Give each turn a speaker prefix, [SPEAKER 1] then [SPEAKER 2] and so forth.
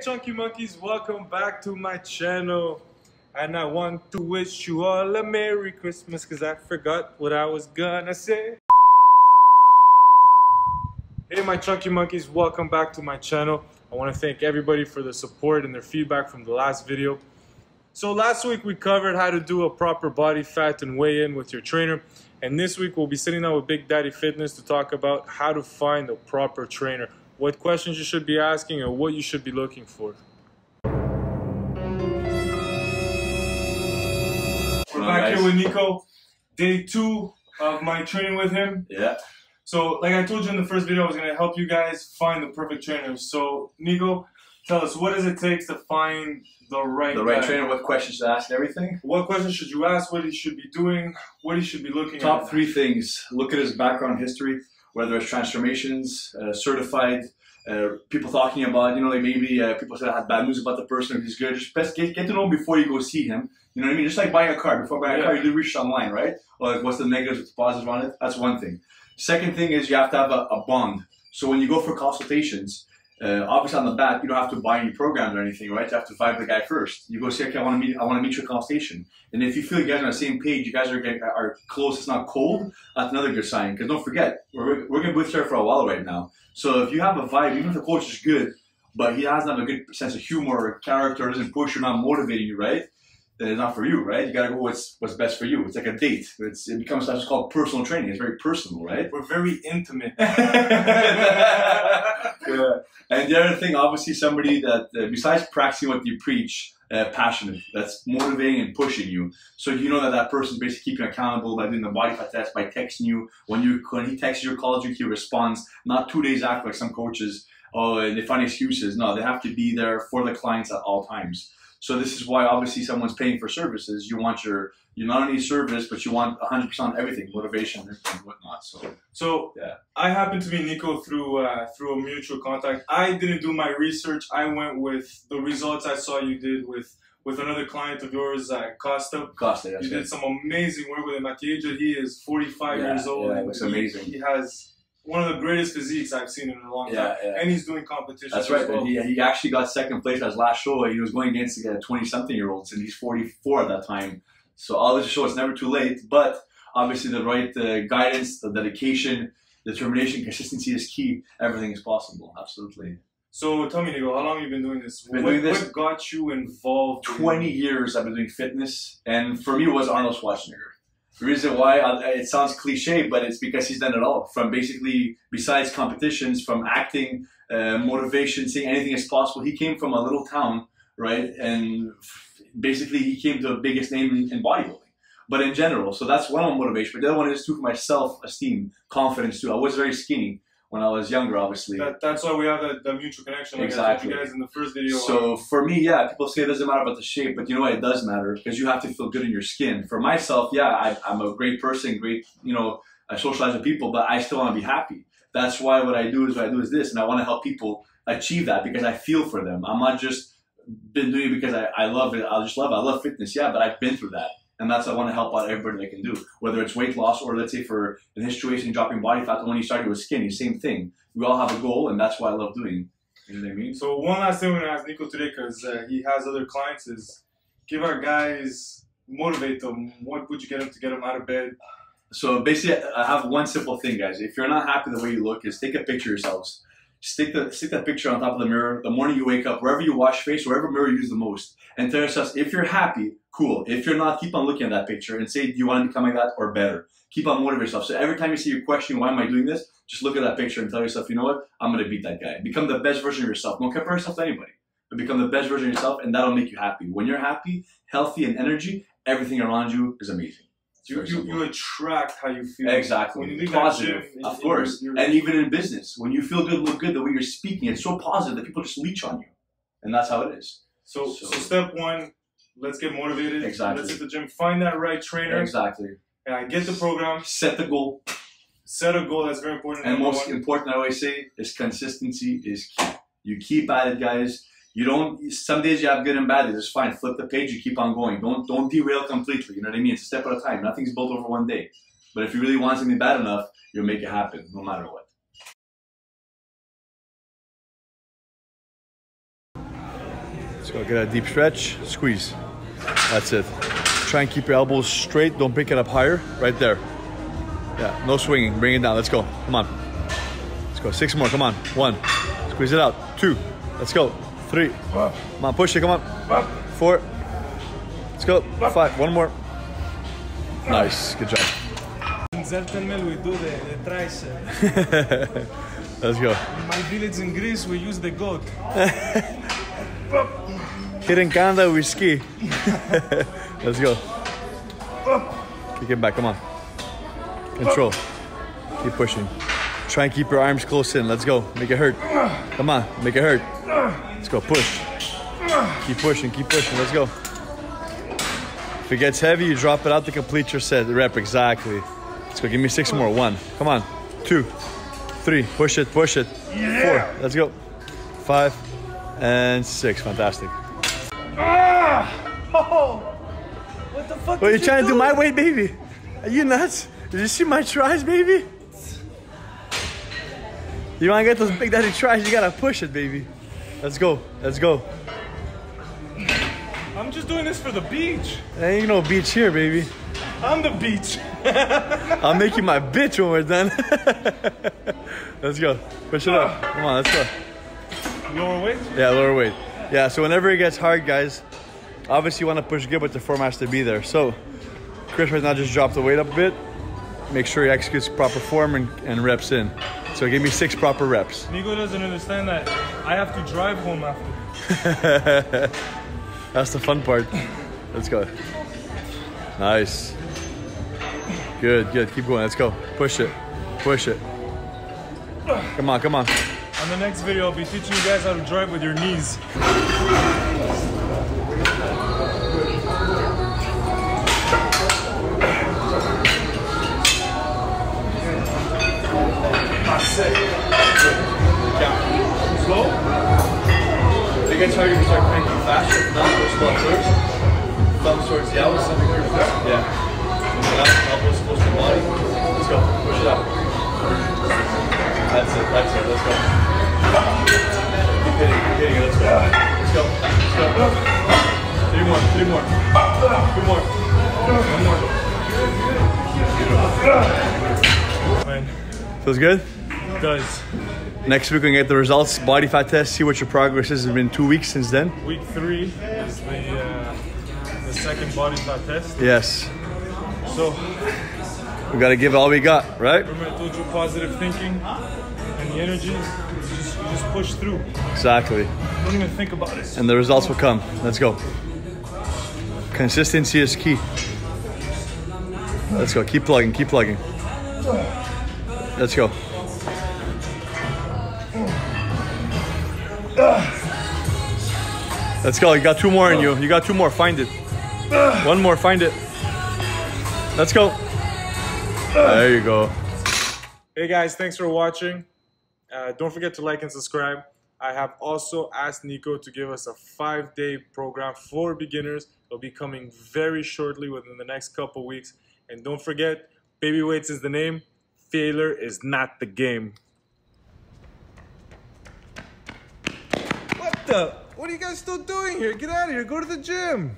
[SPEAKER 1] Chunky Monkeys, welcome back to my channel. And I want to wish you all a Merry Christmas because I forgot what I was gonna say. Hey, my Chunky Monkeys, welcome back to my channel. I want to thank everybody for the support and their feedback from the last video. So, last week we covered how to do a proper body fat and weigh in with your trainer. And this week we'll be sitting down with Big Daddy Fitness to talk about how to find a proper trainer what questions you should be asking, or what you should be looking for. We're back here with Nico. Day two of my training with him.
[SPEAKER 2] Yeah.
[SPEAKER 1] So, like I told you in the first video, I was going to help you guys find the perfect trainer. So, Nico, tell us, what does it take to find the right
[SPEAKER 2] The right
[SPEAKER 1] guy?
[SPEAKER 2] trainer, what questions to ask and everything?
[SPEAKER 1] What questions should you ask? What he should be doing? What he should be looking at?
[SPEAKER 2] Top three things. Look at his background history, whether it's transformations, uh, certified, uh, people talking about, you know, like maybe uh, people said I had bad news about the person he's good. Just best get, get to know him before you go see him. You know what I mean? Just like buying a car. Before buying a car, you do research online, right? Or like what's the negatives, what's the positives on it? That's one thing. Second thing is you have to have a, a bond. So when you go for consultations, uh, obviously on the back, you don't have to buy any programs or anything, right? You have to vibe the guy first. You go say, okay, I want to meet, I want to meet your consultation. And if you feel you guys are on the same page, you guys are get, are close, it's not cold. That's another good sign. Because don't forget, we're, we're gonna here for a while right now. So if you have a vibe, even if the coach is good, but he doesn't have a good sense of humor or character, doesn't push you, not motivating you, right? Then it's not for you, right? You gotta go what's what's best for you. It's like a date. It's, it becomes that's called personal training. It's very personal, right?
[SPEAKER 1] We're very intimate.
[SPEAKER 2] yeah. And the other thing, obviously, somebody that uh, besides practicing what you preach, uh, passionate, that's motivating and pushing you. So you know that that person's basically keeping you accountable by doing the body fat test, by texting you when you when he texts you or calls you, he responds not two days after, like some coaches. Oh, and they find excuses. No, they have to be there for the clients at all times. So this is why obviously someone's paying for services. You want your you not only service, but you want 100% everything, motivation and whatnot. So
[SPEAKER 1] So
[SPEAKER 2] Yeah.
[SPEAKER 1] I happened to meet Nico through uh, through a mutual contact. I didn't do my research. I went with the results I saw you did with with another client of yours, uh, Costa.
[SPEAKER 2] Costa, that's
[SPEAKER 1] You
[SPEAKER 2] good.
[SPEAKER 1] did some amazing work with him. At the age that he is 45
[SPEAKER 2] Yeah,
[SPEAKER 1] years old,
[SPEAKER 2] yeah, it looks
[SPEAKER 1] he-
[SPEAKER 2] amazing.
[SPEAKER 1] He has one of the greatest physiques I've seen in a long
[SPEAKER 2] Yeah,
[SPEAKER 1] time,
[SPEAKER 2] yeah.
[SPEAKER 1] and he's doing competitions.
[SPEAKER 2] That's right.
[SPEAKER 1] well.
[SPEAKER 2] He, he actually got second place at his last show. He was going against the 20 something year olds, and he's 44 at that time. So all this show it's never too late. But obviously, the right uh, guidance, the dedication, determination, consistency is key. Everything is possible. Absolutely.
[SPEAKER 1] So tell me, Nico, how long have you been doing this?
[SPEAKER 2] Been
[SPEAKER 1] what,
[SPEAKER 2] doing this-
[SPEAKER 1] what got you involved? in-
[SPEAKER 2] 20 years I've been doing fitness, and for me, it was Arnold Schwarzenegger. The reason why it sounds cliche, but it's because he's done it all. From basically, besides competitions, from acting, uh, motivation, saying anything is possible. He came from a little town, right? And basically, he came to the biggest name in, in bodybuilding. But in general, so that's one of motivation. But the other one is too for my self-esteem, confidence too. I was very skinny when I was younger, obviously.
[SPEAKER 1] That, that's why we have the, the mutual connection.
[SPEAKER 2] Exactly.
[SPEAKER 1] guys in the first video.
[SPEAKER 2] So for me, yeah, people say it doesn't matter about the shape, but you know what? It does matter because you have to feel good in your skin. For myself, yeah, I, I'm a great person, great, you know, I socialize with people, but I still want to be happy. That's why what I do is what I do is this, and I want to help people achieve that because I feel for them. I'm not just been doing it because I, I love it. I just love it. I love fitness, yeah, but I've been through that. And that's what I want to help out everybody that can do. Whether it's weight loss or let's say for in his situation dropping body fat, When he started was skinny, same thing. We all have a goal and that's what I love doing. You know what I mean?
[SPEAKER 1] So one last thing we're gonna ask Nico today, because uh, he has other clients, is give our guys motivate them. What would you get them to get them out of bed?
[SPEAKER 2] So basically, I have one simple thing, guys. If you're not happy the way you look, is take a picture of yourselves. Stick the stick that picture on top of the mirror the morning you wake up, wherever you wash face, wherever mirror you use the most, and tell yourselves if you're happy, cool. If you're not, keep on looking at that picture and say, do you want to become like that or better? Keep on motivating yourself. So every time you see you're questioning why am I doing this, just look at that picture and tell yourself, you know what, I'm gonna beat that guy. Become the best version of yourself. Don't compare yourself to anybody, but become the best version of yourself, and that'll make you happy. When you're happy, healthy, and energy, everything around you is amazing.
[SPEAKER 1] You, you, you attract how you feel.
[SPEAKER 2] Exactly.
[SPEAKER 1] When you leave
[SPEAKER 2] positive,
[SPEAKER 1] gym,
[SPEAKER 2] of course.
[SPEAKER 1] you're-
[SPEAKER 2] and even in business, when you feel good, look good, the way you're speaking, it's so positive that people just leech on you, and that's how it is.
[SPEAKER 1] So, so,
[SPEAKER 2] So-
[SPEAKER 1] step one, let's get motivated.
[SPEAKER 2] Exactly.
[SPEAKER 1] Let's hit the gym. Find that right trainer.
[SPEAKER 2] Exactly.
[SPEAKER 1] And get the program.
[SPEAKER 2] Set the goal,
[SPEAKER 1] Set a goal. That's very important.
[SPEAKER 2] and most
[SPEAKER 1] one.
[SPEAKER 2] important, I always say, is consistency is key. You keep at it, guys. You don't. Some days you have good and bad days. It's fine. Flip the page. You keep on going. Don't don't derail completely. You know what I mean? It's a step at a time. Nothing's built over one day. But if you really want something bad enough, you'll make it happen, no matter what. Go. Get a deep stretch. Squeeze. That's it. Try and keep your elbows straight. Don't pick it up higher. Right there. Yeah, no swinging. Bring it down. Let's go. Come on. Let's go. Six more. Come on. One. Squeeze it out. Two. Let's go. Three. Come on. Push it. Come on. Four. Let's go. Five. One more. Nice. Good job.
[SPEAKER 1] In Zeltenmel we do the, the tricep.
[SPEAKER 2] Let's go.
[SPEAKER 1] In my village in Greece we use the goat.
[SPEAKER 2] Here in Canada, we ski. Let's go. Kick it back. Come on. Control. Keep pushing. Try and keep your arms close in. Let's go. Make it hurt. Come on. Make it hurt. Let's go. Push. Keep pushing. Keep pushing. Let's go. If it gets heavy, you drop it out to complete your set. Rep. Exactly. Let's go. Give me six more. One. Come on. Two. Three. Push it. Push it. Four. Let's go. Five. And six. Fantastic. Ah!
[SPEAKER 1] Oh! What the fuck?
[SPEAKER 2] What are you trying to do
[SPEAKER 1] do
[SPEAKER 2] my weight, baby? Are you nuts? Did you see my tries, baby? You wanna get those big daddy tries, you gotta push it, baby. Let's go, let's go.
[SPEAKER 1] I'm just doing this for the beach.
[SPEAKER 2] There ain't no beach here, baby.
[SPEAKER 1] I'm the beach.
[SPEAKER 2] I'll make you my bitch when we're done. let's go. Push it up. Come on, let's go.
[SPEAKER 1] Lower weight.
[SPEAKER 2] Yeah, lower weight. Yeah, so whenever it gets hard, guys, obviously you wanna push good, but the form has to be there. So, Chris right now just dropped the weight up a bit. Make sure he executes proper form and, and reps in. So give me six proper reps.
[SPEAKER 1] Nico doesn't understand that I have to drive home after.
[SPEAKER 2] That's the fun part. Let's go. Nice. Good, good. Keep going. Let's go. Push it. Push it. Come on, come on.
[SPEAKER 1] On the next video, I'll be teaching you guys how to drive with your knees.
[SPEAKER 2] Slow. If it gets harder, you start cranking faster. Now go slow first. Thumbs towards the elbows, something first. Yeah. Elbows close to the body. Let's go. Push it up. That's it. That's it. Let's go. Keep hitting. Keep hitting it. Let's go. Let's go. Let's go. Three more. Three more. Two more. One more. Feels good?
[SPEAKER 1] Does.
[SPEAKER 2] Next week we can get the results, body fat test, see what your progress is. It's been two weeks since then.
[SPEAKER 1] Week three is the uh, the second body fat test.
[SPEAKER 2] Yes.
[SPEAKER 1] So
[SPEAKER 2] We gotta give all we got, right?
[SPEAKER 1] remember I told you positive thinking and the energy. You just, you just push through.
[SPEAKER 2] Exactly.
[SPEAKER 1] Don't even think about it.
[SPEAKER 2] And the results will come. Let's go. Consistency is key. Let's go. Keep plugging, keep plugging. Let's go. Let's go. You got two more in you. You got two more. Find it. One more. Find it. Let's go. There you go.
[SPEAKER 1] Hey guys, thanks for watching. Uh, don't forget to like and subscribe. I have also asked Nico to give us a five day program for beginners. It'll be coming very shortly within the next couple weeks. And don't forget, baby weights is the name, failure is not the game. What the? What are you guys still doing here? Get out of here. Go to the gym.